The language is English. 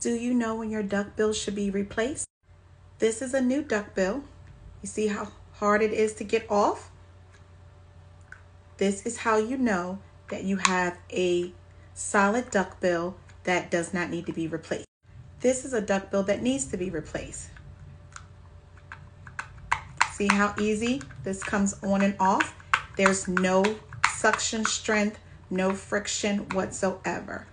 Do you know when your duck bill should be replaced? This is a new duck bill. You see how hard it is to get off? This is how you know that you have a solid duck bill that does not need to be replaced. This is a duck bill that needs to be replaced. See how easy this comes on and off? There's no suction strength, no friction whatsoever.